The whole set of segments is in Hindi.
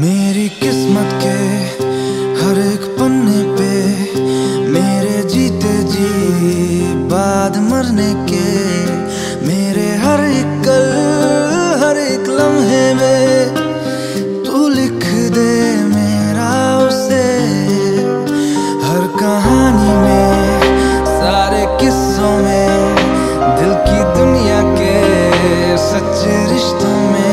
मेरी किस्मत के हर एक पन्ने पे मेरे जीते जी, बाद मरने के मेरे हर एक कल, हर एक लम्हे में तू लिख दे मेरा उसे। हर कहानी में, सारे किस्सों में, दिल की दुनिया के सच्चे रिश्तों में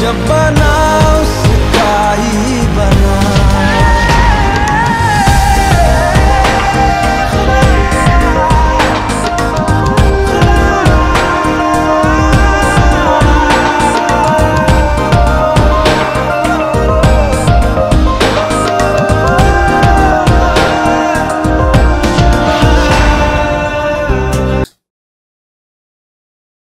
जब बना